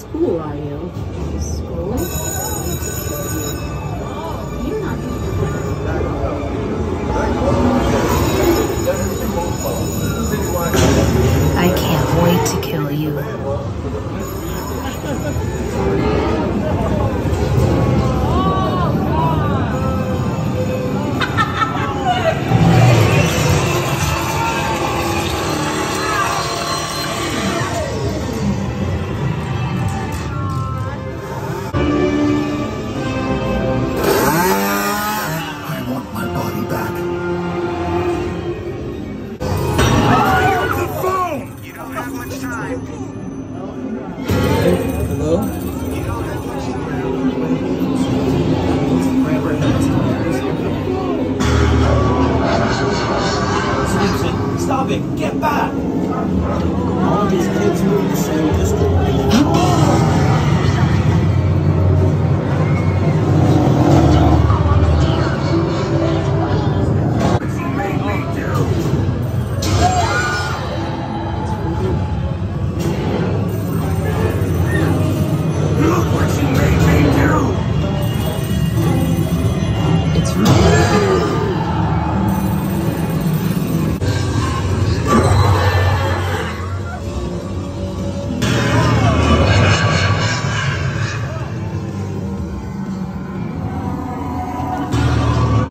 school, are you? School? You're not I can't wait to kill you. Get back!